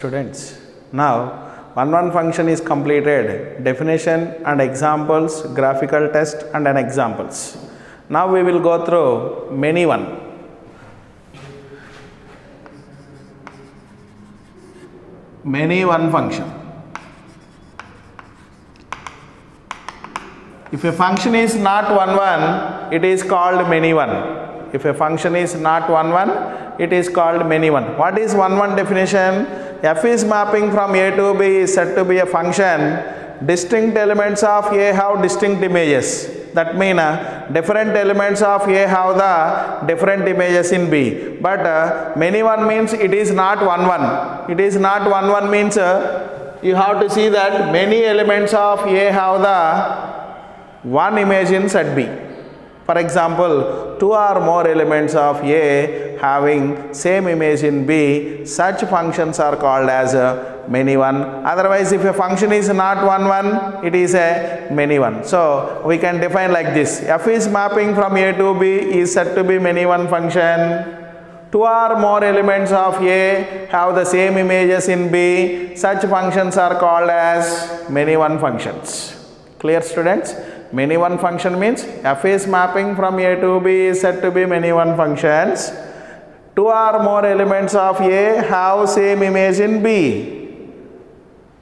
Students, now one one function is completed, definition and examples, graphical test and an examples. Now we will go through many one. Many one function. If a function is not one one, it is called many one. If a function is not one one, it is called many one. What is one one definition? F is mapping from a to b is said to be a function. Distinct elements of a have distinct images. That mean uh, different elements of a have the different images in b. But uh, many one means it is not one one. It is not one one means uh, you have to see that many elements of a have the one image in set B. For example, two or more elements of A having same image in B, such functions are called as a many one. Otherwise, if a function is not one one, it is a many one. So, we can define like this. F is mapping from A to B is said to be many one function. Two or more elements of A have the same images in B, such functions are called as many one functions. Clear students? Many one function means f is mapping from a to b is said to be many one functions. Two or more elements of a have same image in b.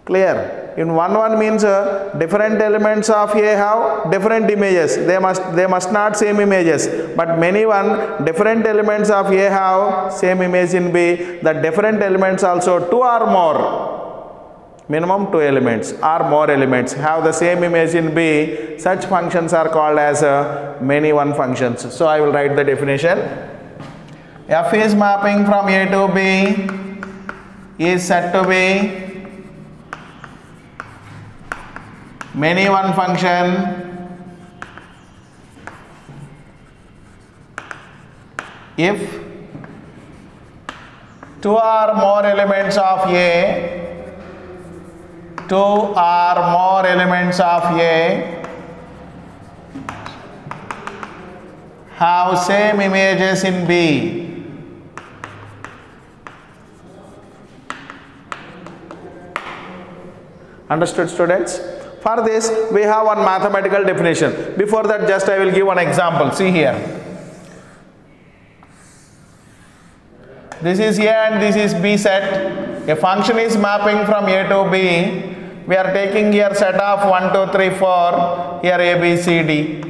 Clear? In one one means uh, different elements of a have different images. They must they must not same images. But many one different elements of a have same image in b. The different elements also two or more minimum two elements or more elements. Have the same image in B, such functions are called as uh, many one functions. So I will write the definition. F is mapping from A to B. Is said to be many one function. If two or more elements of A two or more elements of A have same images in B. Understood students? For this we have one mathematical definition. Before that just I will give one example. See here. This is A and this is B set. A function is mapping from A to B. We are taking here set of 1, 2, 3, 4. Here A, B, C, D.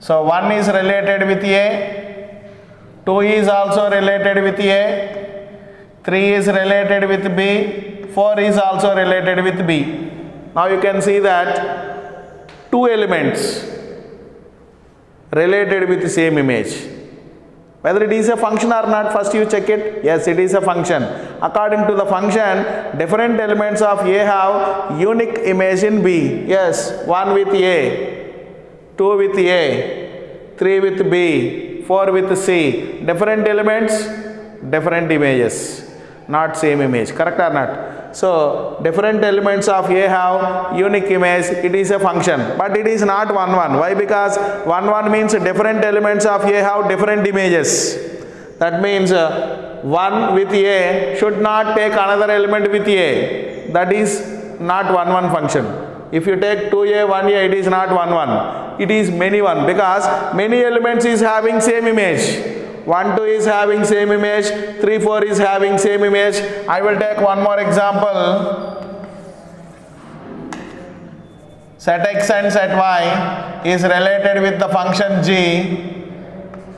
So 1 is related with A. 2 is also related with A. 3 is related with B. 4 is also related with B. Now you can see that two elements related with the same image. Whether it is a function or not, first you check it. Yes, it is a function. According to the function, different elements of A have unique image in B. Yes, 1 with A, 2 with A, 3 with B, 4 with C. Different elements, different images. Not same image. Correct or not? So, different elements of A have unique image. It is a function. But it is not 1 1. Why? Because 1 1 means different elements of A have different images. That means uh, 1 with A should not take another element with A. That is not 1 1 function. If you take 2A, 1A, it is not 1 1. It is many 1 because many elements is having same image. 1 2 is having same image. 3 4 is having same image. I will take one more example. Set x and set y is related with the function g.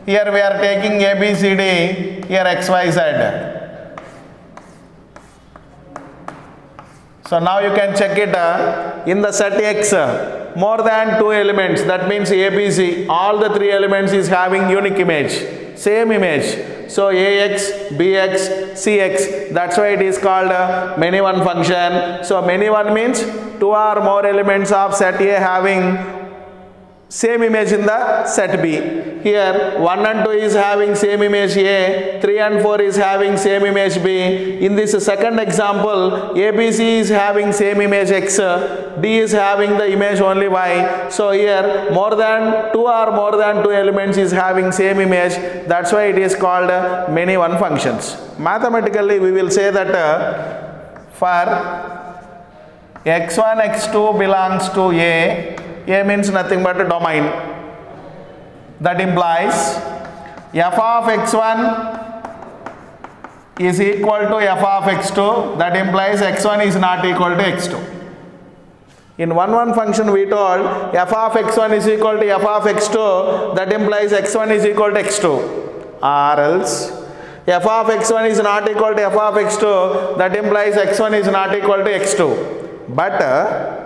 Here we are taking a b c d. Here x y z so now you can check it uh, in the set x uh, more than two elements. That means abc all the three elements is having unique image same image. So ax bx cx that's why it is called uh, many one function. So many one means two or more elements of set a having same image in the set B. Here 1 and 2 is having same image A, 3 and 4 is having same image B. In this second example, ABC is having same image X, D is having the image only Y. So here more than 2 or more than 2 elements is having same image. That's why it is called many one functions. Mathematically we will say that uh, for x1 x2 belongs to A a means nothing but a domain. That implies f of x1 is equal to f of x2. That implies x1 is not equal to x2. In one one function we told f of x1 is equal to f of x2. That implies x1 is equal to x2. Or else f of x1 is not equal to f of x2. That implies x1 is not equal to x2. But uh,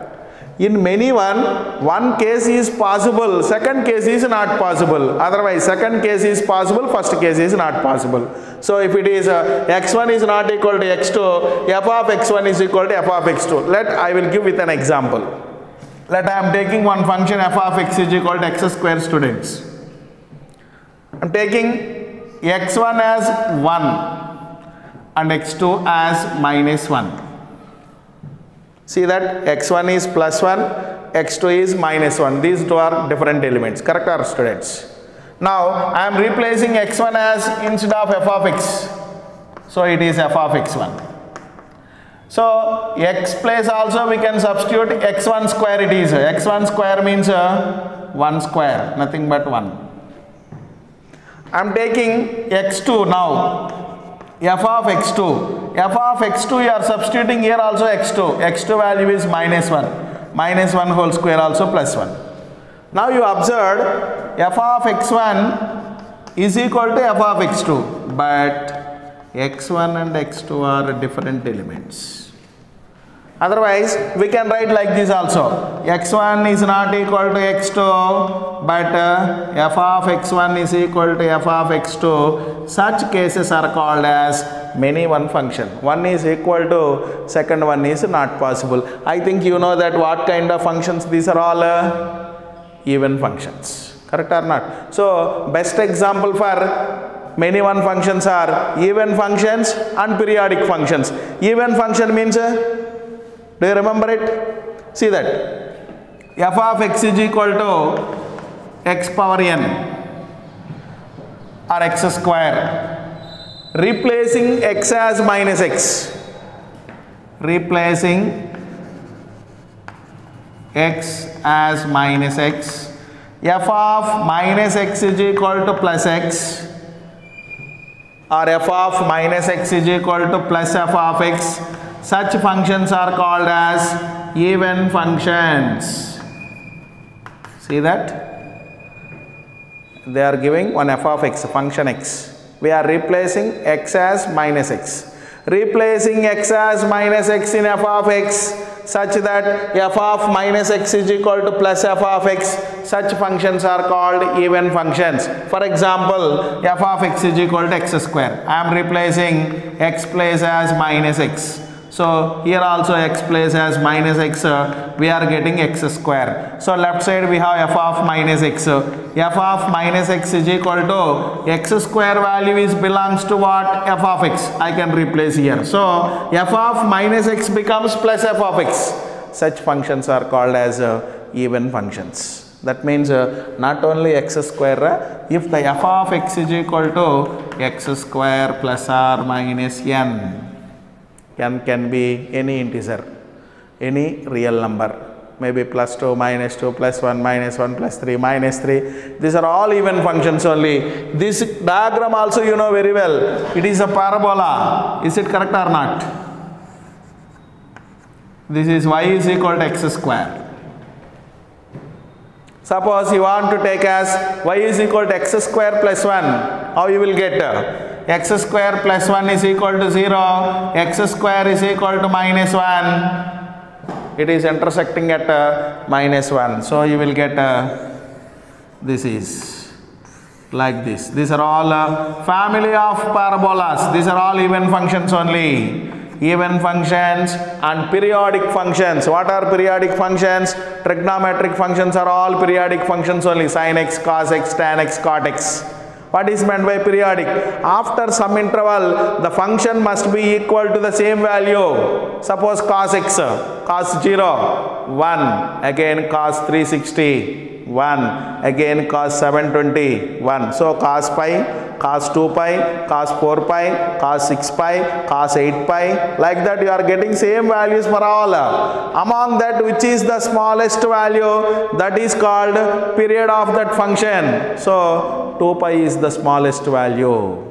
in many one, one case is possible, second case is not possible. Otherwise, second case is possible, first case is not possible. So, if it is uh, x1 is not equal to x2, f of x1 is equal to f of x2. Let I will give with an example. Let I am taking one function f of x is equal to x square students. I am taking x1 as 1 and x2 as minus 1. See that x1 is plus 1, x2 is minus 1. These two are different elements. Correct our students? Now I am replacing x1 as instead of f of x. So it is f of x1. So x place also we can substitute x1 square it is. x1 square means uh, 1 square, nothing but 1. I am taking x2 now f of x2 f of x2 you are substituting here also x2 x2 value is minus 1 minus 1 whole square also plus 1 now you observe f of x1 is equal to f of x2 but x1 and x2 are different elements Otherwise, we can write like this also. x1 is not equal to x2, but uh, f of x1 is equal to f of x2. Such cases are called as many one function. One is equal to, second one is not possible. I think you know that what kind of functions these are all uh, even functions. Correct or not? So, best example for many one functions are even functions and periodic functions. Even function means uh, do you remember it? See that f of x is equal to x power n or x square. Replacing x as minus x. Replacing x as minus x. f of minus x is equal to plus x or f of minus x is equal to plus f of x such functions are called as even functions. See that? They are giving one f of x, function x. We are replacing x as minus x. Replacing x as minus x in f of x such that f of minus x is equal to plus f of x. Such functions are called even functions. For example, f of x is equal to x square. I am replacing x place as minus x so here also x place as minus x, uh, we are getting x square. So left side we have f of minus x. f of minus x is equal to x square value is belongs to what? f of x. I can replace here. So f of minus x becomes plus f of x. Such functions are called as uh, even functions. That means uh, not only x square, uh, if the f of x is equal to x square plus or minus n, n can be any integer, any real number, maybe plus 2, minus 2, plus 1, minus 1, plus 3, minus 3. These are all even functions only. This diagram also you know very well. It is a parabola. Is it correct or not? This is y is equal to x square. Suppose you want to take as y is equal to x square plus 1. How you will get? X square plus 1 is equal to 0, x square is equal to minus 1. It is intersecting at uh, minus 1. So you will get uh, this is like this. These are all uh, family of parabolas. These are all even functions only. even functions and periodic functions. What are periodic functions? Trigonometric functions are all periodic functions only. Sin x, cos x, tan x, cot x. What is meant by periodic? After some interval, the function must be equal to the same value. Suppose cos x, cos 0, 1, again cos 360, 1, again cos 720, 1. So cos pi, cos 2 pi, cos 4 pi, cos 6 pi, cos 8 pi. Like that you are getting same values for all. Among that which is the smallest value that is called period of that function. So 2 pi is the smallest value.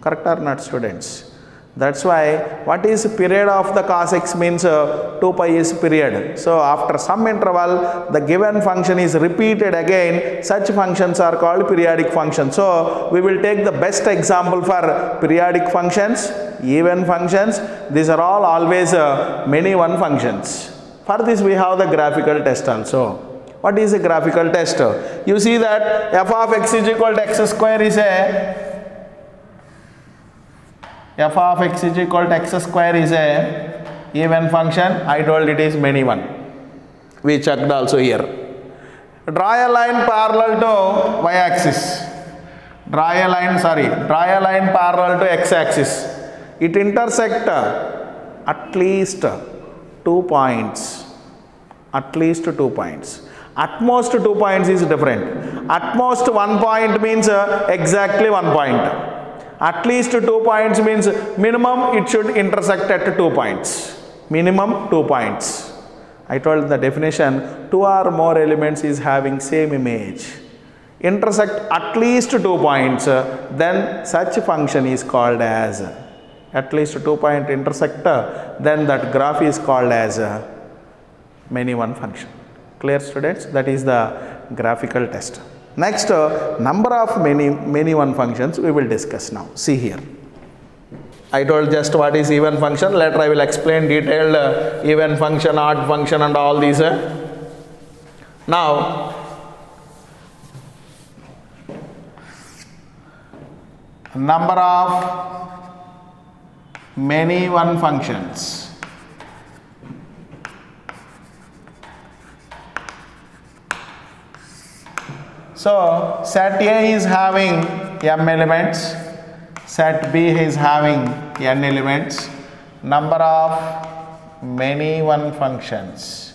Correct or not students? That's why what is period of the cos x means uh, 2 pi is period. So after some interval the given function is repeated again such functions are called periodic functions. So we will take the best example for periodic functions, even functions. These are all always uh, many one functions. For this we have the graphical test also. What is a graphical test? You see that f of x is equal to x square is a f of x is equal to x square is a even function. I told it is many one. We checked also here. Draw a line parallel to y axis. Draw a line, sorry, draw a line parallel to x axis. It intersect at least two points. At least two points. At most two points is different. At most one point means exactly one point. At least two points means minimum it should intersect at two points. Minimum two points. I told the definition two or more elements is having same image. Intersect at least two points, then such function is called as at least two point intersector, then that graph is called as many one function. Clear students? That is the graphical test. Next, uh, number of many, many one functions we will discuss now. See here. I told just what is even function. Later I will explain detailed uh, even function, odd function and all these. uh. Now, number of many one functions. So set A is having m elements, set B is having n elements, number of many one functions.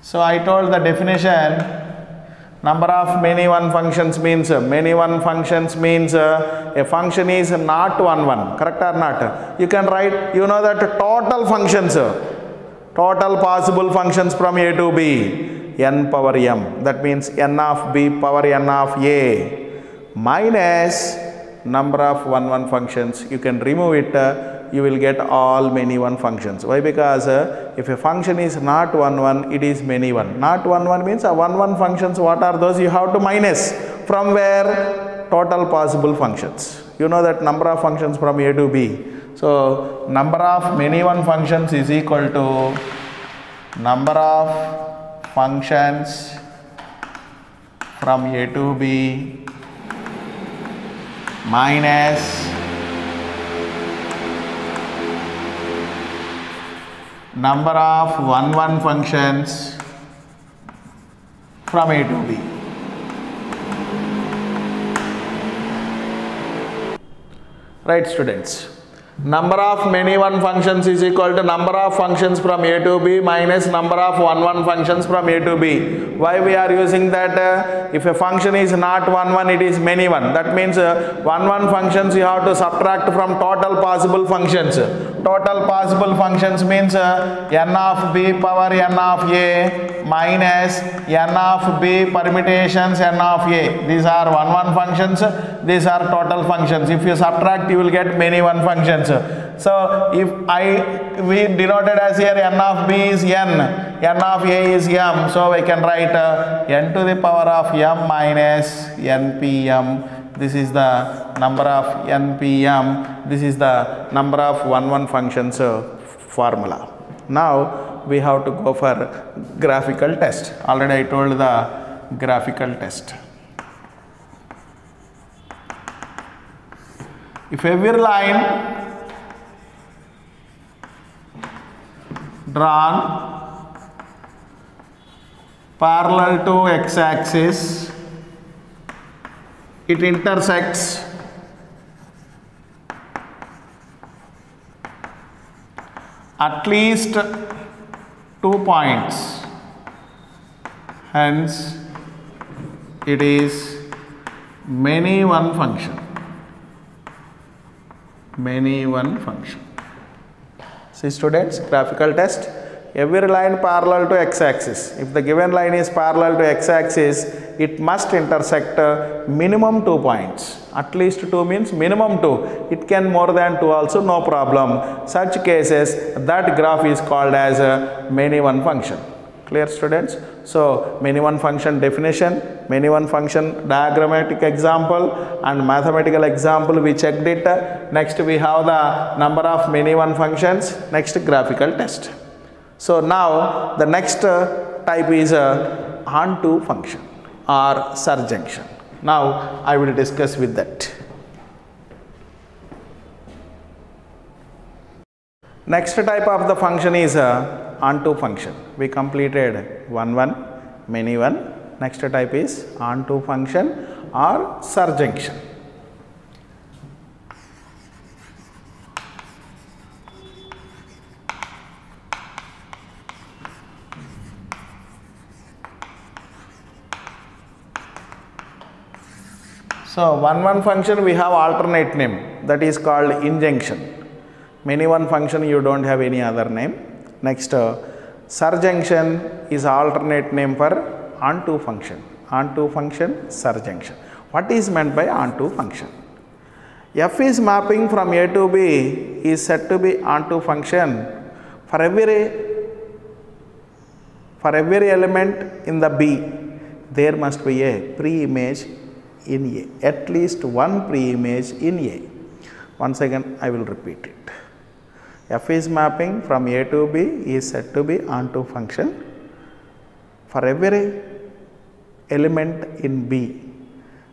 So I told the definition. Number of many one functions means many one functions means a function is not one one. Correct or not? You can write you know that total functions total possible functions from a to b n power m. That means n of b power n of a minus number of one one functions. You can remove it uh, you will get all many one functions. Why? Because uh, if a function is not one one it is many one. Not one one means uh, one one functions what are those? You have to minus from where total possible functions. You know that number of functions from a to b. So number of many one functions is equal to number of functions from a to b minus number of one one functions from a to b. Right students number of many one functions is equal to number of functions from a to b minus number of one one functions from a to b. Why we are using that? Uh, if a function is not one one it is many one. That means uh, one one functions you have to subtract from total possible functions total possible functions means uh, n of b power n of a minus n of b permutations n of a. These are one one functions. These are total functions. If you subtract you will get many one functions. So if i we denoted as here n of b is n n of a is m. So we can write uh, n to the power of m minus npm this is the number of NPM, this is the number of 1 1 functions formula. Now, we have to go for graphical test. Already I told the graphical test. If every line drawn parallel to x axis it intersects. At least two points. Hence it is many one function. Many one function. See students graphical test. Every line parallel to x-axis. If the given line is parallel to x-axis it must intersect uh, minimum two points. At least two means minimum two. It can more than two also no problem. Such cases that graph is called as a many one function. Clear students? So many one function definition many one function diagrammatic example and mathematical example we checked it. Next we have the number of many one functions. Next graphical test. So now the next uh, type is a onto function or surjection now i will discuss with that Next type of the function is a onto function. We completed one one, many one. Next type is onto function or surjection. So one one function we have alternate name that is called injection. Many one function you don't have any other name. Next uh, surjection is alternate name for onto function. Onto function surjection. What is meant by onto function? F is mapping from A to B is said to be onto function for every for every element in the B there must be a pre-image in A at least one pre-image in A. Once again I will repeat it. F is mapping from A to B is said to be onto function for every element in B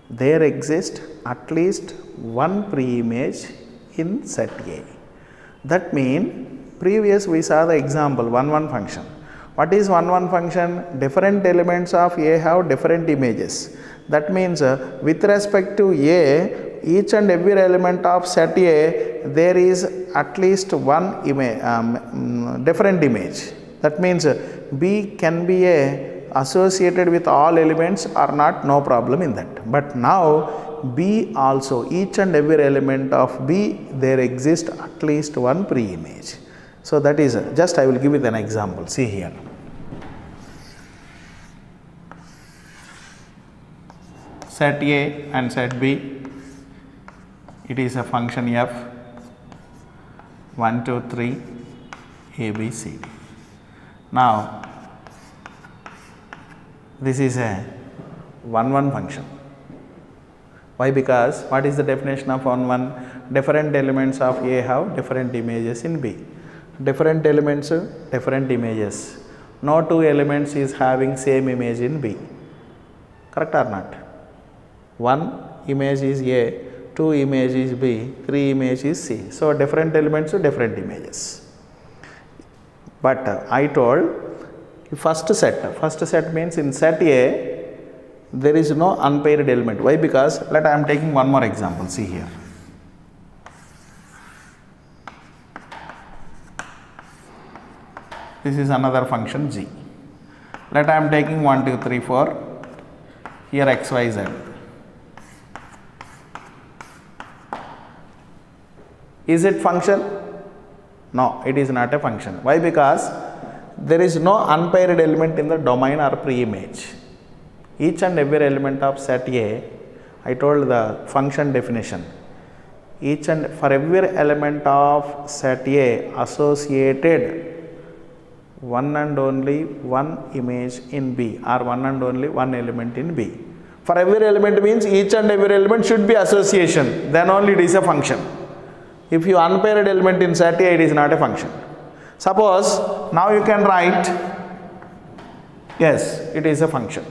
there exists at least one pre-image in set A. That means previous we saw the example 1 1 function. What is 1 1 function? Different elements of A have different images. That means uh, with respect to A, each and every element of set A, there is at least one um, different image. That means uh, B can be a associated with all elements or not, no problem in that. But now B also, each and every element of B, there exists at least one pre-image. So that is, uh, just I will give it an example, see here. Set A and set B. It is a function f 1, 2, 3, A, B, C. Now, this is a 1, 1 function. Why? Because what is the definition of 1, 1? Different elements of A have different images in B. Different elements, different images. No two elements is having same image in B. Correct or not? One image is A, two image is B, three image is C. So, different elements different images. But uh, I told first set, first set means in set A there is no unpaired element. Why? Because let I am taking one more example, see here. This is another function g. Let I am taking 1, 2, 3, 4, here x, y, z. Is it function? No, it is not a function. Why? Because there is no unpaired element in the domain or pre-image. Each and every element of set A, I told the function definition. Each and for every element of set A associated one and only one image in B or one and only one element in B. For every element means each and every element should be association, then only it is a function. If you unpaired element in set A, it is not a function. Suppose now you can write, yes, it is a function.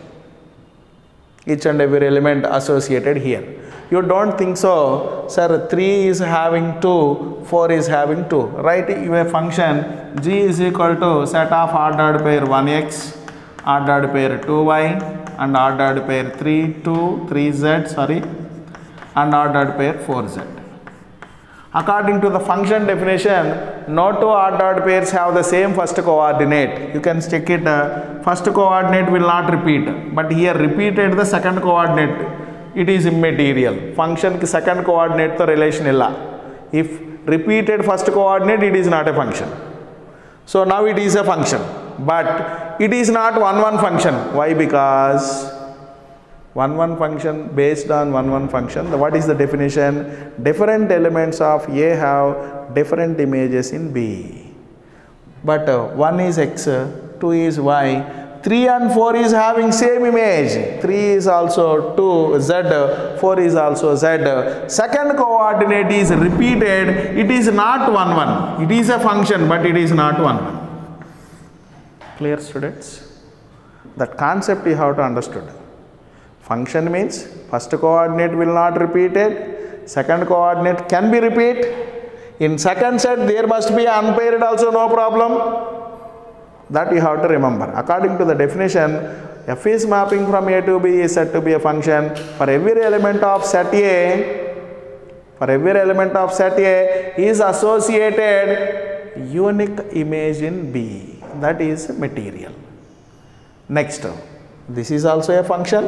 Each and every element associated here. You don't think so, sir. 3 is having 2, 4 is having 2. Write a function g is equal to set of ordered pair 1x, ordered pair 2y, and ordered pair 3, 2, 3z, sorry, and ordered pair 4z. According to the function definition, no two ordered pairs have the same first coordinate. You can check it. uh, first coordinate will not repeat, but here repeated the second coordinate. It is immaterial. Function second coordinate to relation illa. If repeated first coordinate, it is not a function. So now it is a function, but it is not one one function. Why? Because one one function based on one one function. The- What is the definition? Different elements of A have different images in B. But uh, one is X, uh, two is Y, 3 and 4 is having same image. 3 is also 2, Z, uh, 4 is also Z. Second coordinate is repeated. It is not 1 1. It is a function, but it is not 1 1. Clear students? That concept you have to understood. Function means first coordinate will not repeated, second coordinate can be repeat. In second set there must be unpaired also no problem. That you have to remember. According to the definition, f is mapping from A to B is said to be a function for every element of set A. For every element of set A is associated unique image in B. That is material. Next, this is also a function,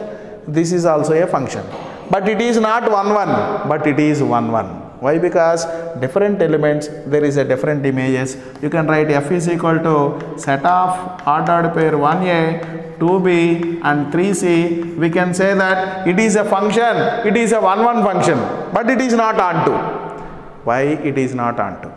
this is also a function. But it is not 1 1, but it is 1 1. Why? Because different elements, there is a different images. You can write f is equal to set of ordered pair 1a, 2b and 3c. We can say that it is a function, it is a 1 1 function, but it is not onto. Why it is not onto?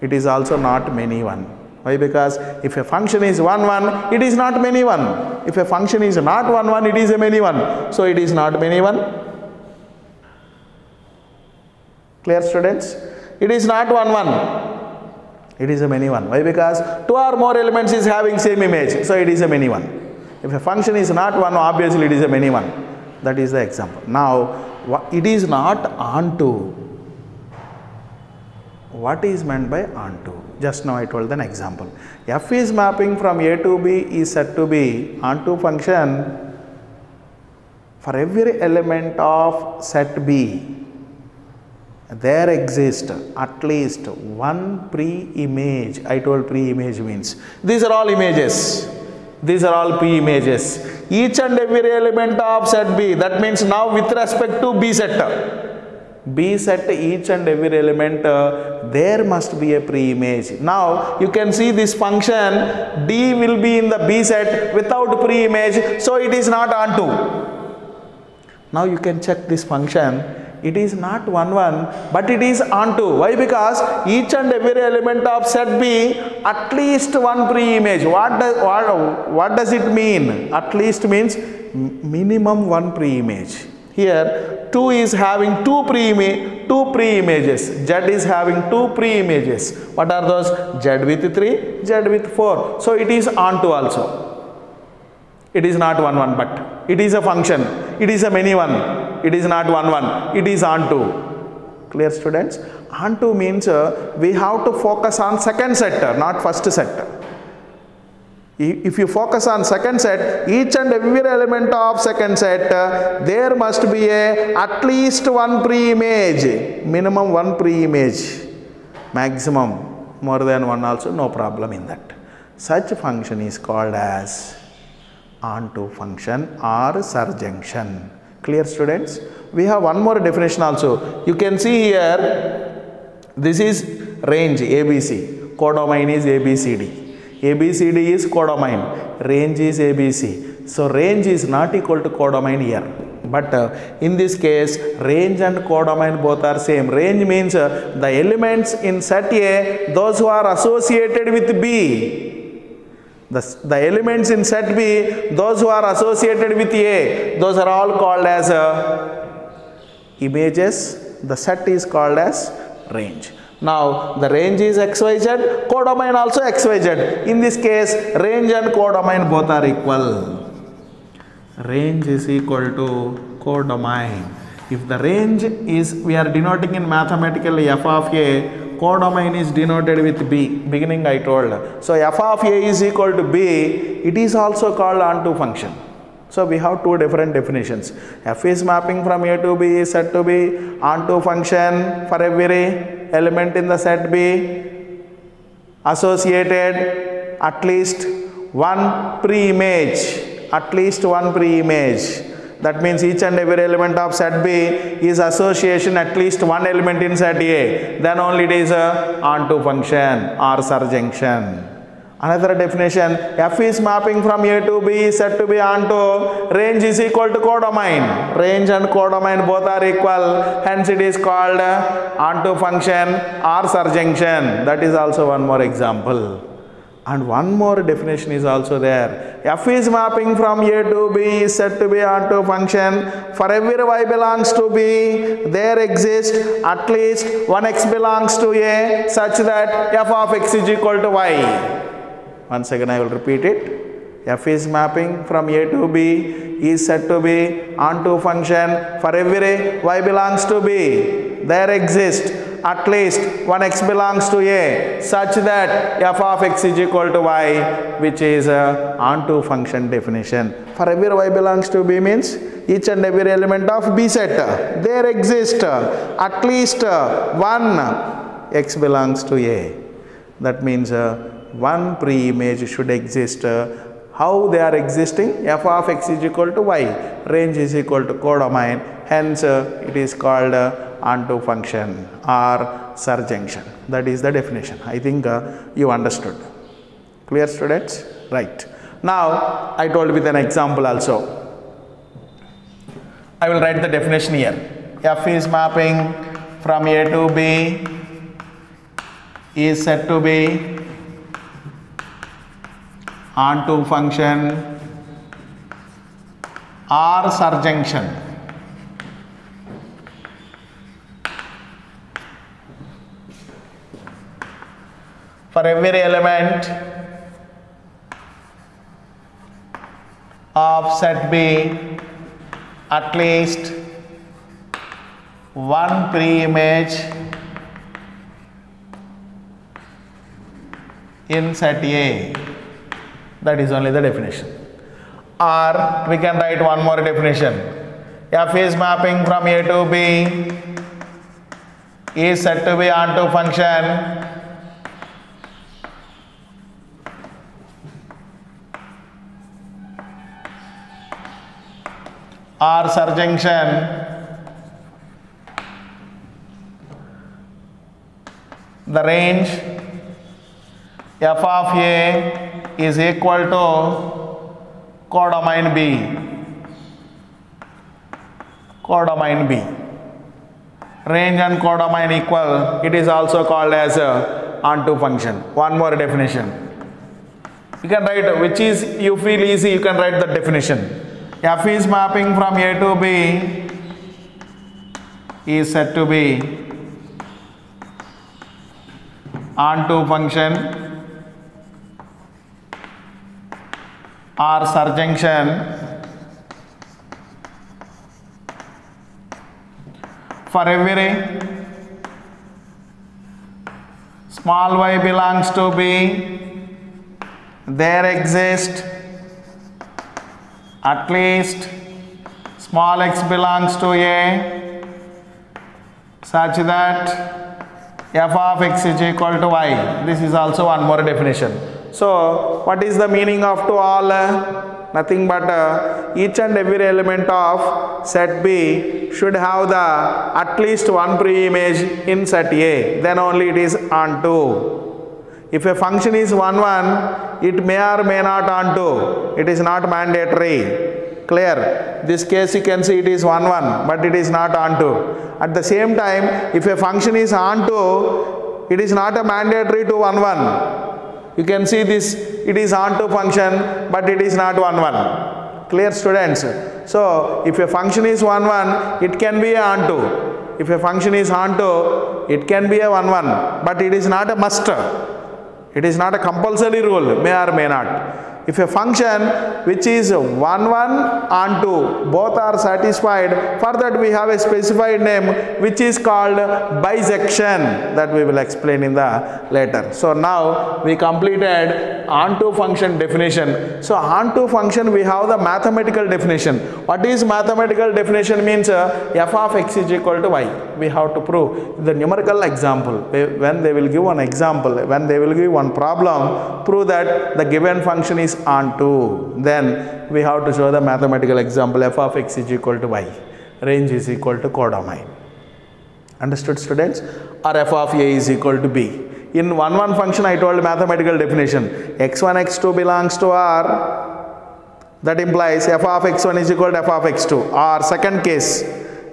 It is also not many one. Why? Because if a function is 1 1, it is not many one. If a function is not 1 1, it is a many one. So it is not many one. Clear students? It is not 1 1. It is a many one. Why? Because two or more elements is having same image. So it is a many one. If a function is not 1, obviously it is a many one. That is the example. Now, it is not onto. What is meant by onto? Just now I told an example. F is mapping from A to B is said to be onto function for every element of set B. There exists at least one pre-image. I told pre-image means these are all images. These are all pre-images. Each and every element of set B. That means now with respect to B set. B set each and every element, uh, there must be a pre-image. Now you can see this function D will be in the B set without pre-image, so it is not onto. Now you can check this function. It is not 1 1, but it is onto. Why? Because each and every element of set B at least one pre-image. What does what, what does it mean? At least means minimum one pre-image. Here 2 is having two pre two pre-images. Z is having two pre-images. What are those? Z with 3, Z with 4. So it is onto also. It is not 1 1, but it is a function. It is a many one. It is not 1 1. It is onto. Clear students? Onto means uh, we have to focus on second set, uh, not first set. If you focus on second set, each and every element of second set, uh, there must be a at least one pre-image, minimum one pre-image, maximum more than one also, no problem in that. Such function is called as onto function or surjection. Clear students? We have one more definition also. You can see here, this is range ABC. Codomain is ABCD. ABCD is codomain. Range is ABC. So range is not equal to codomain here. But uh, in this case, range and codomain both are same. Range means uh, the elements in set A, those who are associated with B, the, the elements in set B, those who are associated with A, those are all called as uh, images. The set is called as range. Now, the range is XYZ, codomain also XYZ. In this case, range and codomain both are equal. Range is equal to codomain. If the range is, we are denoting in mathematically f of a, codomain is denoted with b. Beginning I told. So f of a is equal to b, it is also called onto function. So we have two different definitions. f is mapping from a to b is said to be onto function for every element in the set b associated at least one pre-image, at least one pre-image. That means each and every element of set B is association at least one element in set A. Then only it is a onto function or surjection. Another definition, F is mapping from A to B is said to be onto range is equal to codomain. Range and codomain both are equal, hence it is called onto function or surjection. That is also one more example. And one more definition is also there. F is mapping from A to B is said to be onto function. For every y belongs to B, there exists at least one x belongs to A such that f of x is equal to y. Once again I will repeat it. F is mapping from A to B is said to be onto function for every y belongs to B. There exists at least one x belongs to A such that f of x is equal to y which is a onto function definition. For every y belongs to B means each and every element of B set. There exists at least one x belongs to A. That means uh, one pre-image should exist. How they are existing? f of x is equal to y, range is equal to codomain, hence it is called onto function or surjection. That is the definition. I think uh, you understood. Clear students? Right. Now, I told with an example also. I will write the definition here. f is mapping from A to B is said to be onto function or surjection. For every element of set B, at least one pre-image in set A. That is only the definition. Or we can write one more definition. F is mapping from A to B is said to be onto function or surjection the range f of a is equal to codomain b. Codomain b. Range and codomain equal it is also called as a onto function. One more definition. You can write which is you feel easy you can write the definition. F is mapping from a to b is said to be onto function or surjection for every small y belongs to b there exist at least small x belongs to a such that f of x is equal to y. This is also one more definition. So, what is the meaning of to all? Nothing but uh, each and every element of set B should have the at least one pre-image in set A. Then only it is onto. If a function is 1 1, it may or may not onto. It is not mandatory. Clear? This case you can see it is 1 1, but it is not onto. At the same time, if a function is onto, it is not a mandatory to 1 1. You can see this, it is onto function, but it is not 1 1. Clear students? So, if a function is 1 1, it can be a onto. If a function is onto, it can be a 1 1, but it is not a must. It is not a compulsory rule, may or may not. If a function which is 1 1 and 2 both are satisfied, for that we have a specified name which is called bijection that we will explain in the later. So now we completed onto function definition. So onto function we have the mathematical definition. What is mathematical definition means uh, f of x is equal to y. We have to prove the numerical example. When they will give one example, when they will give one problem, prove that the given function is onto. Then we have to show the mathematical example f of x is equal to y. Range is equal to codomain. Understood students? Or f of a is equal to b. In 1 1 function I told mathematical definition x1 x2 belongs to r that implies f of x1 is equal to f of x2 or second case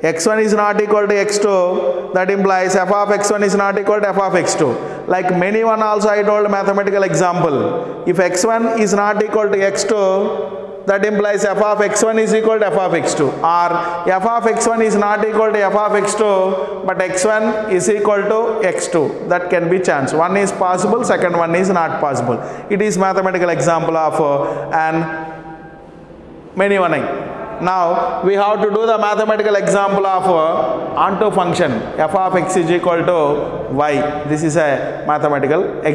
x1 is not equal to x2 that implies f of x1 is not equal to f of x2 like many one also I told mathematical example. If x1 is not equal to x2 that implies f of x1 is equal to f of x2 or f of x1 is not equal to f of x2 but x1 is equal to x2 that can be chance one is possible second one is not possible. It is mathematical example of uh, an many one now we have to do the mathematical example of uh, onto function f of x is equal to y. This is a mathematical example